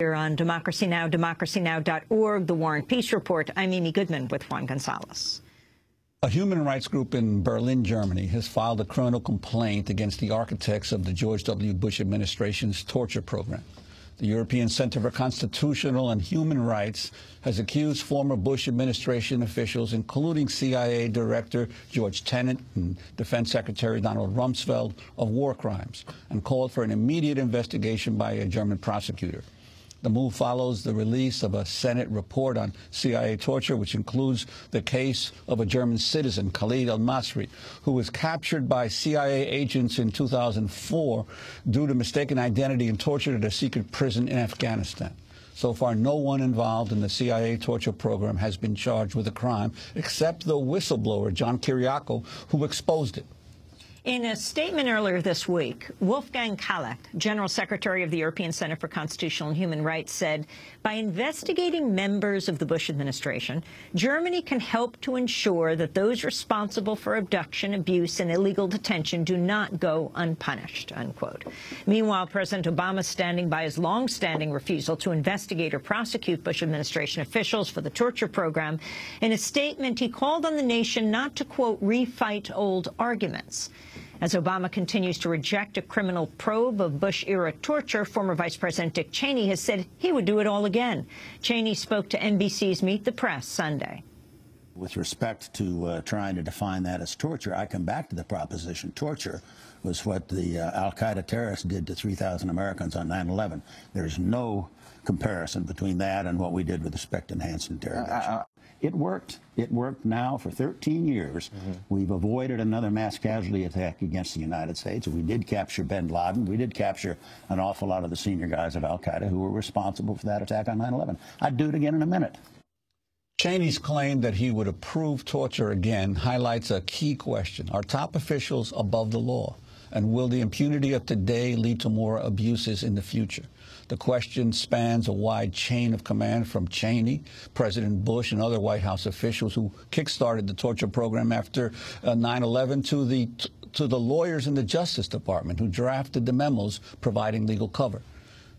Here on Democracy Now!, democracynow.org, The War and Peace Report, I'm Amy Goodman with Juan Gonzalez. A human rights group in Berlin, Germany, has filed a criminal complaint against the architects of the George W. Bush administration's torture program. The European Center for Constitutional and Human Rights has accused former Bush administration officials, including CIA Director George Tenet and Defense Secretary Donald Rumsfeld, of war crimes and called for an immediate investigation by a German prosecutor. The move follows the release of a Senate report on CIA torture, which includes the case of a German citizen, Khalid al-Masri, who was captured by CIA agents in 2004 due to mistaken identity and tortured at a secret prison in Afghanistan. So far, no one involved in the CIA torture program has been charged with a crime, except the whistleblower, John Kiriakou, who exposed it. In a statement earlier this week, Wolfgang Kaleck, General Secretary of the European Center for Constitutional and Human Rights, said, by investigating members of the Bush administration, Germany can help to ensure that those responsible for abduction, abuse, and illegal detention do not go unpunished, unquote. Meanwhile, President Obama standing by his long-standing refusal to investigate or prosecute Bush administration officials for the torture program. In a statement, he called on the nation not to, quote, refight old arguments. As Obama continues to reject a criminal probe of Bush-era torture, former Vice President Dick Cheney has said he would do it all again. Cheney spoke to NBC's Meet the Press Sunday. With respect to uh, trying to define that as torture, I come back to the proposition torture was what the uh, al-Qaeda terrorists did to 3,000 Americans on 9-11. There's no comparison between that and what we did with respect to enhanced interrogation. Uh, uh it worked. It worked now for 13 years. Mm -hmm. We've avoided another mass casualty attack against the United States. We did capture bin Laden. We did capture an awful lot of the senior guys of Al Qaeda who were responsible for that attack on 9 11. I'd do it again in a minute. Cheney's claim that he would approve torture again highlights a key question. Are top officials above the law? And will the impunity of today lead to more abuses in the future? The question spans a wide chain of command from Cheney, President Bush, and other White House officials who kickstarted the torture program after 9-11 uh, to the to the lawyers in the Justice Department who drafted the memos providing legal cover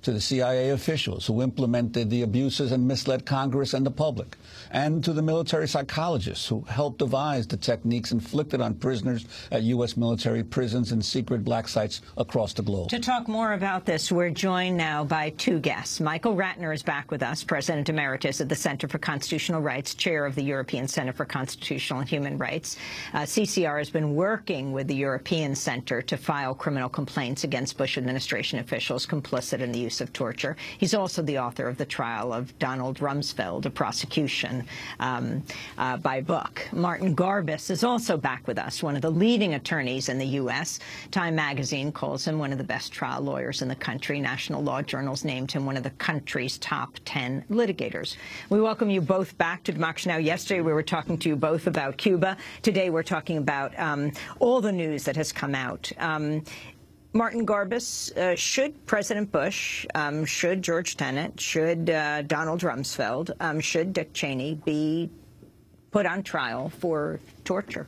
to the CIA officials who implemented the abuses and misled Congress and the public, and to the military psychologists who helped devise the techniques inflicted on prisoners at U.S. military prisons and secret black sites across the globe. To talk more about this, we're joined now by two guests. Michael Ratner is back with us, President Emeritus of the Center for Constitutional Rights, Chair of the European Center for Constitutional and Human Rights. Uh, CCR has been working with the European Center to file criminal complaints against Bush administration officials complicit in the use of torture. He's also the author of the trial of Donald Rumsfeld, a prosecution um, uh, by book. Martin Garbus is also back with us, one of the leading attorneys in the U.S. Time magazine calls him one of the best trial lawyers in the country. National Law Journals named him one of the country's top 10 litigators. We welcome you both back to Democracy Now! Yesterday we were talking to you both about Cuba. Today we're talking about um, all the news that has come out. Um, Martin Garbus, uh, should President Bush, um, should George Tenet, should uh, Donald Rumsfeld, um, should Dick Cheney be put on trial for torture?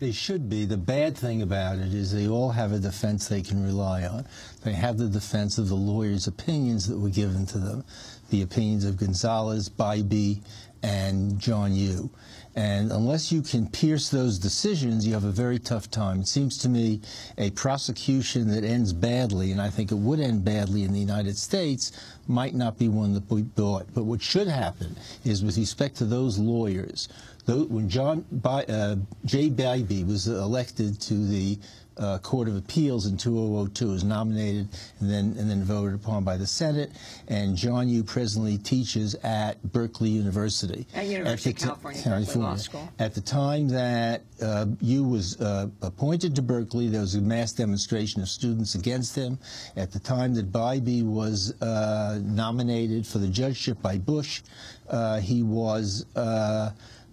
They should be. The bad thing about it is they all have a defense they can rely on. They have the defense of the lawyers' opinions that were given to them, the opinions of Gonzales, Bybee, and John Yoo. And unless you can pierce those decisions, you have a very tough time. It seems to me a prosecution that ends badly, and I think it would end badly in the United States, might not be one that we bought. But what should happen is with respect to those lawyers, when John uh, Jay Bybee was elected to the uh, Court of Appeals in 2002, was nominated and then and then voted upon by the Senate. And John Yoo presently teaches at Berkeley University. At University at of California, California. Law School. At the time that uh, Yoo was uh, appointed to Berkeley, there was a mass demonstration of students against him. At the time that Bybee was uh, nominated for the judgeship by Bush, uh, he was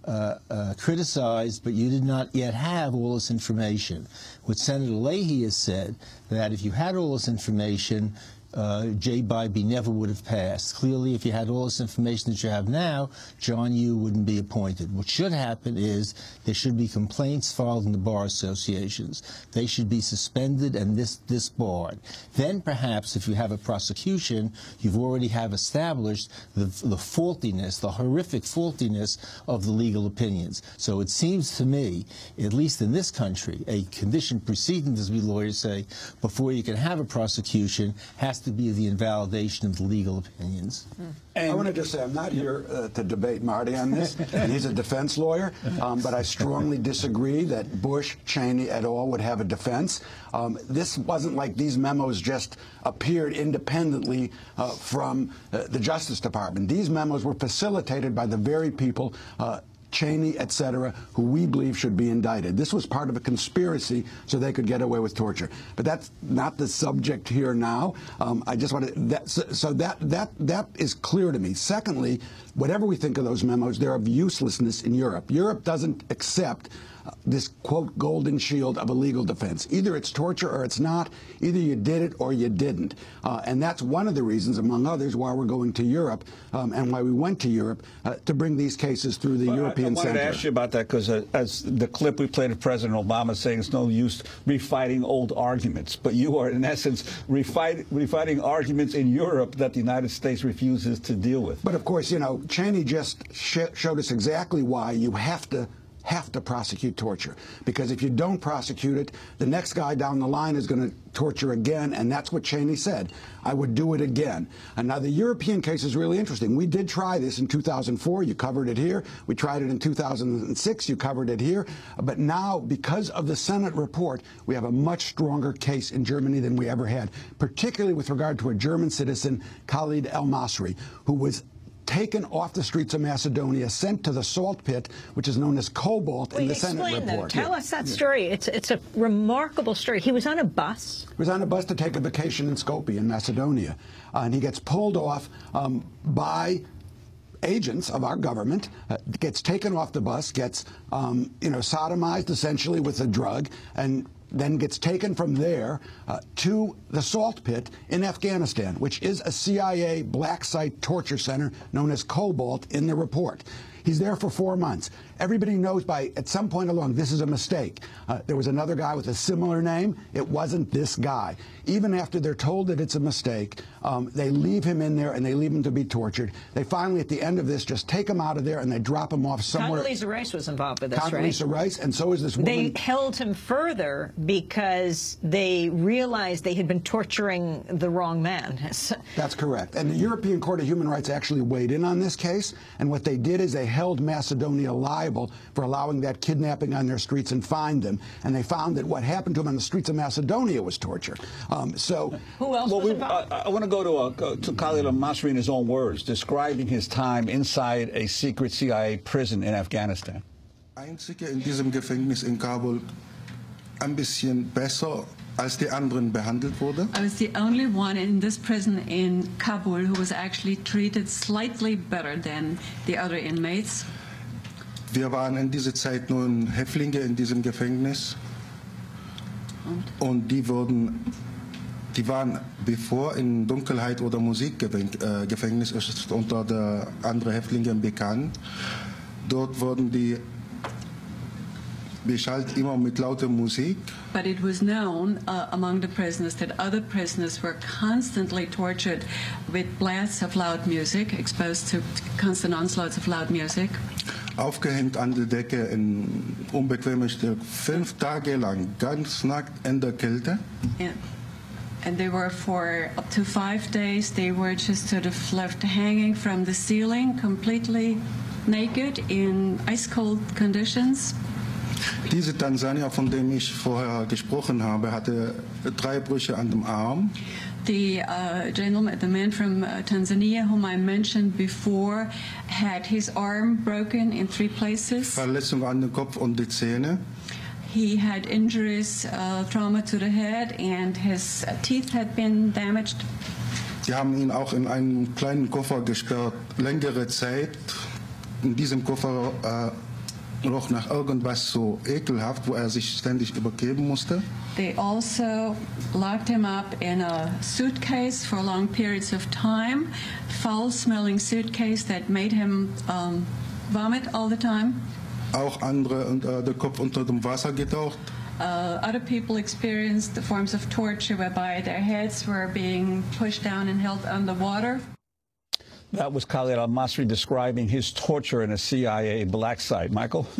uh, uh, criticized, but you did not yet have all this information. What Senator Leahy has said, that if you had all this information, uh, Jay Bybee never would have passed. Clearly, if you had all this information that you have now, John Yoo wouldn't be appointed. What should happen is there should be complaints filed in the bar associations. They should be suspended and this disbarred. Then perhaps if you have a prosecution, you've already have established the, the faultiness, the horrific faultiness of the legal opinions. So it seems to me, at least in this country, a condition precedent, as we lawyers say, before you can have a prosecution has to be the invalidation of the legal opinions. And I want to just say I'm not here uh, to debate Marty on this. and He's a defense lawyer, um, but I strongly disagree that Bush, Cheney, et al. would have a defense. Um, this wasn't like these memos just appeared independently uh, from uh, the Justice Department. These memos were facilitated by the very people uh, Cheney, et cetera, who we believe should be indicted. This was part of a conspiracy so they could get away with torture. But that's not the subject here now. Um, I just want to, that, so, so, that, that, that is clear to me. Secondly, whatever we think of those memos, they're of uselessness in Europe. Europe doesn't accept this quote golden shield of a legal defense. Either it's torture or it's not. Either you did it or you didn't. Uh, and that's one of the reasons, among others, why we're going to Europe um, and why we went to Europe uh, to bring these cases through the well, European Center. I wanted Center. to ask you about that because uh, as the clip we played of President Obama saying it's no use refighting old arguments, but you are in essence refight, refighting arguments in Europe that the United States refuses to deal with. But of course, you know, Cheney just sh showed us exactly why you have to have to prosecute torture. Because if you don't prosecute it, the next guy down the line is going to torture again, and that's what Cheney said. I would do it again. And now the European case is really interesting. We did try this in 2004. You covered it here. We tried it in 2006. You covered it here. But now, because of the Senate report, we have a much stronger case in Germany than we ever had, particularly with regard to a German citizen, Khalid El Masri, who was taken off the streets of Macedonia, sent to the salt pit, which is known as cobalt in the Senate report. Tell yeah. us that story. It's it's a remarkable story. He was on a bus. He was on a bus to take a vacation in Skopje in Macedonia, uh, and he gets pulled off um, by agents of our government, uh, gets taken off the bus, gets um, you know sodomized essentially with a drug, and then gets taken from there uh, to the salt pit in Afghanistan, which is a CIA black site torture center known as Cobalt in the report. He's there for four months. Everybody knows by at some point along this is a mistake. Uh, there was another guy with a similar name. It wasn't this guy. Even after they're told that it's a mistake, um, they leave him in there and they leave him to be tortured. They finally, at the end of this, just take him out of there and they drop him off somewhere. Condoleezza Rice was involved with this, Condoleezza right? Rice, and so is this woman. They held him further because they realized they had been torturing the wrong man. That's correct. And the European Court of Human Rights actually weighed in on this case, and what they did is they held Macedonia liable for allowing that kidnapping on their streets and fined them. And they found that what happened to them on the streets of Macedonia was torture. Um, so, who else well, was we, I, I want to go to, uh, to Khalid al-Masri in his own words, describing his time inside a secret CIA prison in Afghanistan. Einzige in diesem Gefängnis in Kabul ein bisschen besser als die anderen behandelt wurde? I was the only one in this prison in Kabul who was actually treated slightly better than the other inmates. Wir waren in dieser Zeit nun Häftlinge in diesem Gefängnis und, und die wurden die waren bevor in Dunkelheit oder Musikgefängnis äh, unter der anderen Häftlinge bekannt. Dort wurden die beschallt immer mit lauter Musik. But it was known uh, among the prisoners that other prisoners were constantly tortured with blasts of loud music, exposed to constant onslaughts of loud music. Aufgehängt an der Decke in unbequemer Stück, fünf Tage lang, ganz nackt in der Kälte. Yeah. And they were for up to five days, they were just sort of left hanging from the ceiling, completely naked in ice cold conditions. Diese Tansanier, von dem ich vorher gesprochen habe, hatte drei Brüche an dem Arm. The uh, gentleman, the man from uh, Tanzania, whom I mentioned before, had his arm broken in three places. Verletzung an den Kopf und die Zähne. He had injuries, uh, trauma to the head, and his teeth had been damaged. Sie haben ihn auch in einen kleinen Koffer gesperrt, längere Zeit. In diesem Koffer äh, roch nach irgendwas so ekelhaft, wo er sich ständig übergeben musste. They also locked him up in a suitcase for long periods of time, foul-smelling suitcase that made him um, vomit all the time. Auch andere und äh, der Kopf unter dem Wasser getaucht. Uh, other people experienced the forms of torture whereby their heads were being pushed down and held underwater. That was Khalid al-Masri describing his torture in a CIA black site. Michael?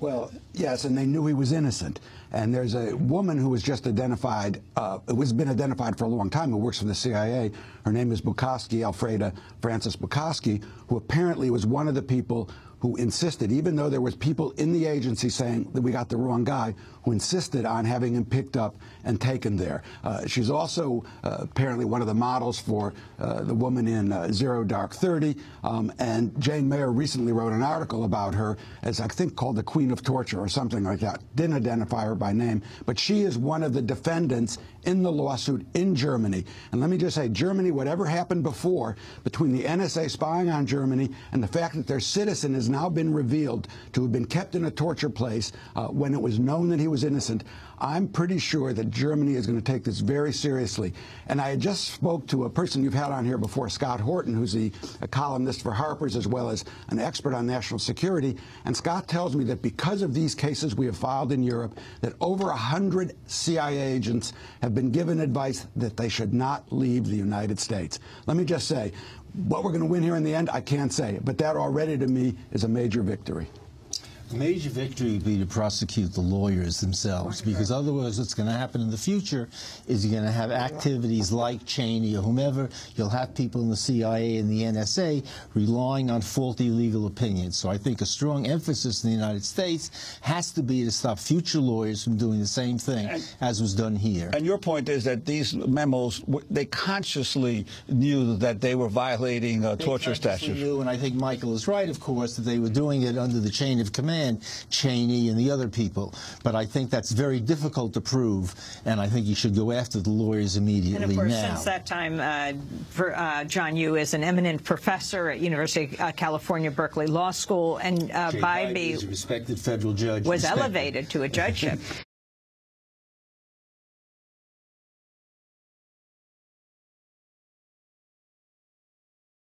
Well, yes, and they knew he was innocent. And there's a woman who was just identified, uh, who has been identified for a long time, who works for the CIA. Her name is Bikowsky, Alfreda Frances Bikowsky, who apparently was one of the people who insisted, even though there was people in the agency saying that we got the wrong guy, who insisted on having him picked up and taken there. Uh, she's also uh, apparently one of the models for uh, the woman in uh, Zero Dark Thirty. Um, and Jane Mayer recently wrote an article about her, as I think called the Queen of Torture or something like that. Didn't identify her by name, but she is one of the defendants in the lawsuit in Germany. And let me just say, Germany, whatever happened before between the NSA spying on Germany and the fact that their citizen has now been revealed to have been kept in a torture place uh, when it was known that he was innocent, I'm pretty sure that Germany is going to take this very seriously. And I just spoke to a person you've had on here before, Scott Horton, who's the, a columnist for Harper's as well as an expert on national security. And Scott tells me that because of these cases we have filed in Europe, that over 100 CIA agents have been given advice that they should not leave the United States. Let me just say, what we're going to win here in the end, I can't say. But that already, to me, is a major victory. Major victory would be to prosecute the lawyers themselves, because otherwise what's going to happen in the future is you're going to have activities like Cheney or whomever. You'll have people in the CIA and the NSA relying on faulty legal opinions. So I think a strong emphasis in the United States has to be to stop future lawyers from doing the same thing And- as was done here. And your point is that these memos, they consciously knew that they were violating uh, They torture statutes. knew, and I think Michael is right, of course, that they were doing it under the chain of command, Cheney and the other people. But I think that's very difficult to prove, and I think you should go after the lawyers immediately And of course, now. since that time, uh, for, uh, John Yoo is an eminent professor at University of uh, California, Berkeley Law School, and uh, Bybee respected federal judge. was elevated to a judgeship.